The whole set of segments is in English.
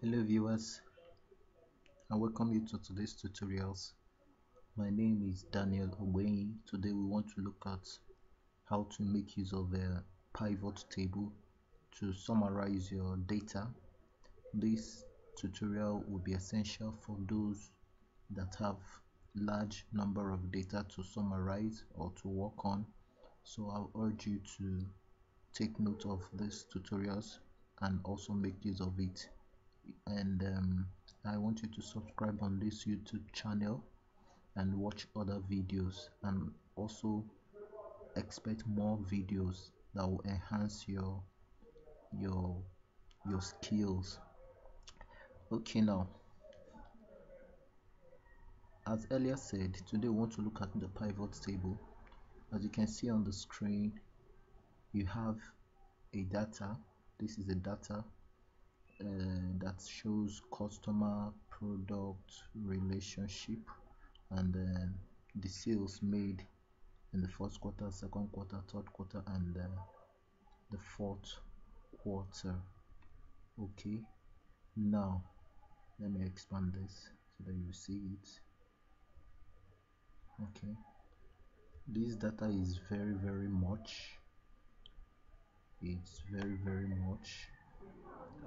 hello viewers. I welcome you to today's tutorials. My name is Daniel Ogbenyi. Today we want to look at how to make use of a pivot table to summarize your data. This tutorial will be essential for those that have large number of data to summarize or to work on. So I'll urge you to take note of these tutorials and also make use of it and um, I want you to subscribe on this YouTube channel and watch other videos and also expect more videos that will enhance your your your skills. Okay now as earlier said today we want to look at the pivot table. As you can see on the screen you have a data. This is a data that shows customer product relationship and then the sales made in the first quarter second quarter third quarter and uh, the fourth quarter. Okay. Now let me expand this so that you see it. Okay. This data is very very much. It's very very much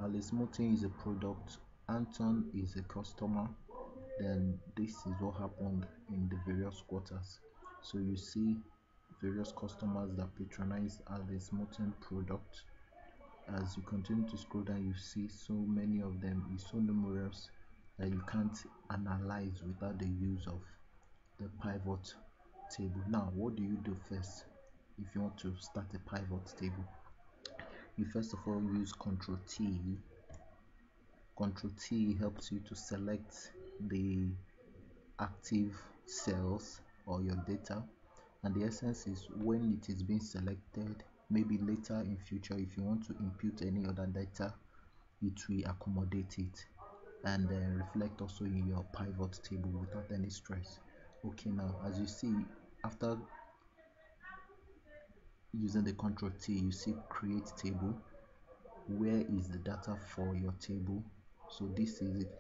Alice Mutton is a product Anton is a customer then this is what happened in the various quarters. So you see various customers that patronize Alice Mutton product. As you continue to scroll down you see so many of them is so numerous that you can't analyze without the use of the pivot table. Now what do you do first if you want to start a pivot table you first of all use ctrl t. Ctrl t helps you to select the active cells or your data. And the essence is when it is being selected maybe later in future if you want to input any other data it will accommodate it and uh, reflect also in your pivot table without any stress. Okay now as you see after using the control T you see create table. Where is the data for your table? So this is it.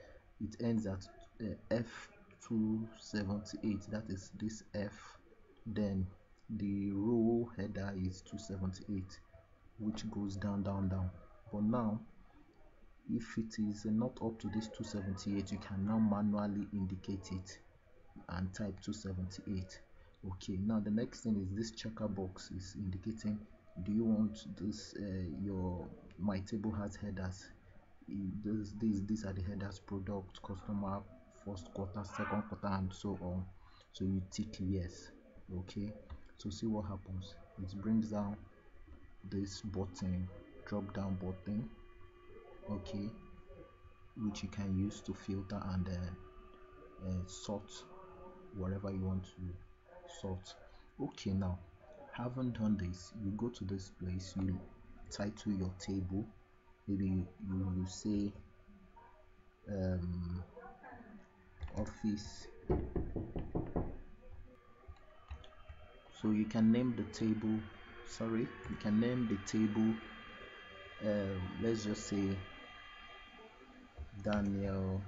It ends at uh, F278 that is this F. Then the row header is 278 which goes down down down. But now if it is not up to this 278 you can now manually indicate it and type 278 okay now the next thing is this checker box is indicating do you want this uh, your my table has headers? This, these these are the headers product customer first quarter second quarter and so on. So you tick yes okay? So see what happens. It brings down this button drop down button okay? Which you can use to filter and uh, uh, sort whatever you want to sort. Okay now having done this. You go to this place you title your table. Maybe you, you, say um, office. So you can name the table sorry you can name the table uh, let's just say Daniel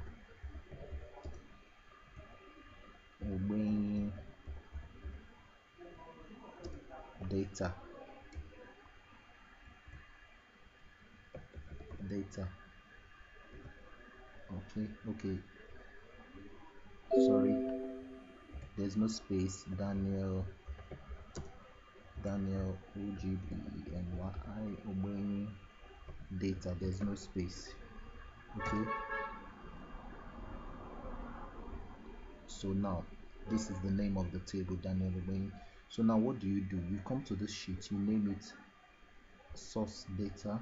Ogbenyi data. Data. Okay okay. Sorry. There's no space. Daniel. Daniel OGB and YI Ogbenyi data. There's no space. Okay. So now this is the name of the table Daniel Ogbenyi so now what do you do? You come to this sheet you name it source data.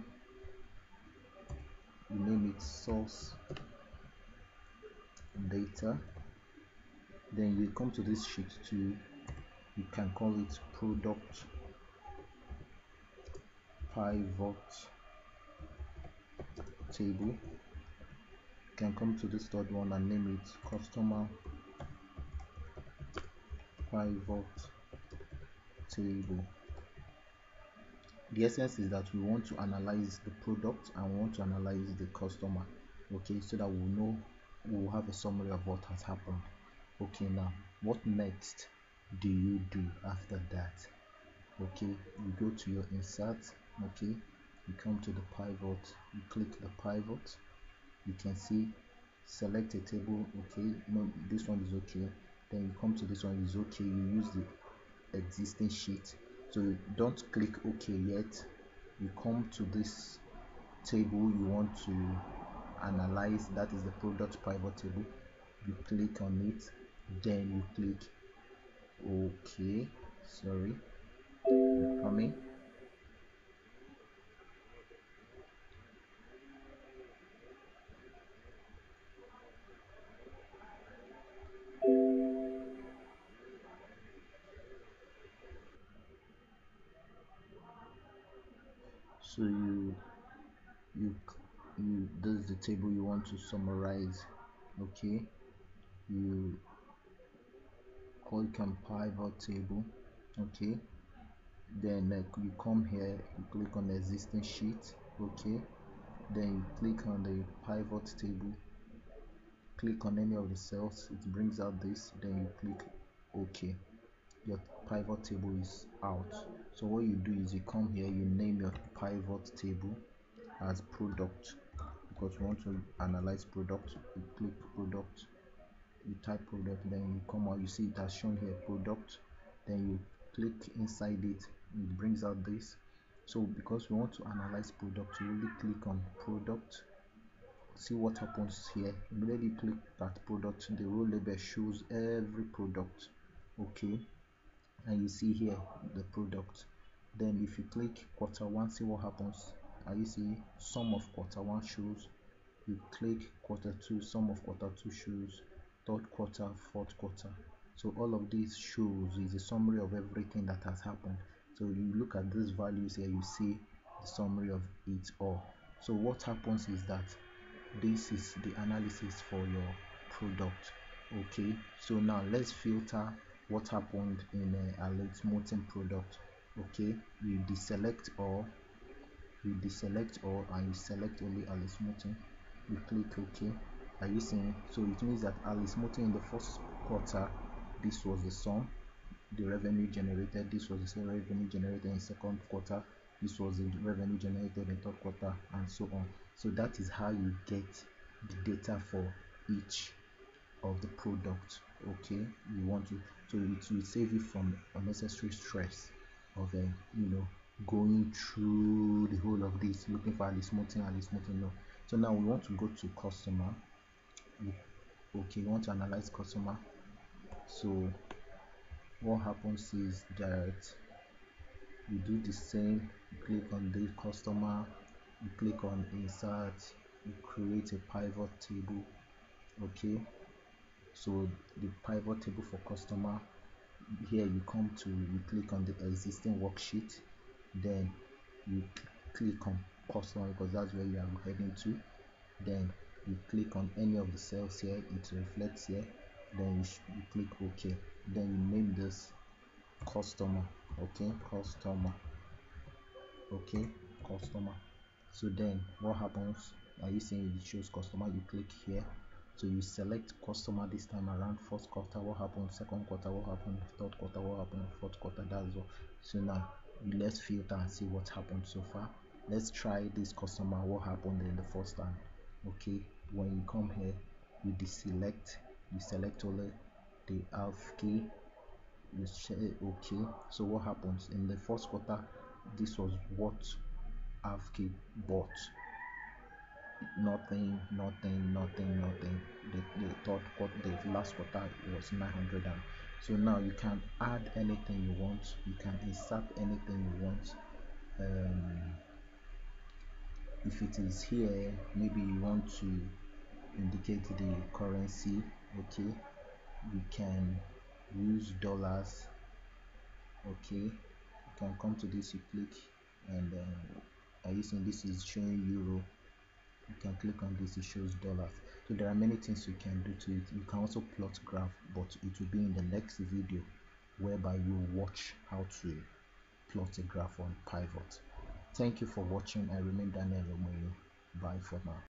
You name it source data. Then you come to this sheet too. You can call it product pivot table. You can come to this third one and name it customer pivot table the essence is that we want to analyze the product and we want to analyze the customer okay so that we'll know we'll have a summary of what has happened. Okay now what next do you do after that? Okay you go to your insert okay you come to the pivot you click the pivot you can see select a table okay no this one is okay. Then you come to this one is okay you use the existing sheet. So don't click ok yet. You come to this table you want to analyze. That is the product pivot table. You click on it. Then you click ok. Sorry. Coming so you you you this is the table you want to summarize okay? You click on pivot table okay? Then uh, you come here you click on the existing sheet okay? Then you click on the pivot table click on any of the cells it brings out this then you click ok. Your pivot table is out so what you do is you come here you name your pivot table as product. Because you want to analyze product you click product you type product then you come out you see it has shown here product then you click inside it it brings out this. So because we want to analyze product you only click on product see what happens here. Immediately click that product the row label shows every product okay and you see here the product. Then if you click quarter one see what happens. And you see sum of quarter one shows? You click quarter two sum of quarter two shows. Third quarter fourth quarter. So all of these shows is a summary of everything that has happened. So you look at these values here you see the summary of it all. So what happens is that this is the analysis for your product. Okay? So now let's filter what happened in a Allesmorten product okay? You deselect all you deselect all and you select only Alice Allesmorten you click ok are you seeing? So it means that Alice Allesmorten in the first quarter this was the sum the revenue generated. This was the revenue generated in second quarter. This was the revenue generated in third quarter and so on. So that is how you get the data for each of the product okay? You want to so it will save you from unnecessary stress of uh, you know going through the whole of this looking for Allesmorten and Allesmorten no so now we want to go to customer okay? We want to analyze customer. So what happens is that you do the same you click on the customer you click on insert you create a pivot table okay so the pivot table for customer here you come to you click on the existing worksheet then you click on customer because that's where you are heading to. Then you click on any of the cells here it reflects here then you, you click ok. Then you name this customer okay customer. Okay customer. So then what happens? Are you seeing it shows customer? You click here so you select customer this time around first quarter what happened? Second quarter what happened? Third quarter what happened? Fourth quarter that's all. So now let's filter and see what happened so far. Let's try this customer what happened in the first time okay? When you come here you deselect you select only the half key you say okay. So what happens in the first quarter this was what half key bought nothing nothing nothing nothing. The, the third quarter the last quarter was 900 and so now you can add anything you want. You can insert anything you want. Um, if it is here maybe you want to indicate the currency okay. You can use dollars okay. You can come to this you click and are you seeing this is showing euro you can click on this it shows dollars. So there are many things you can do to it. You can also plot graph but it will be in the next video whereby you watch how to plot a graph on pivot. Thank you for watching. I remain daniel omoyo bye for now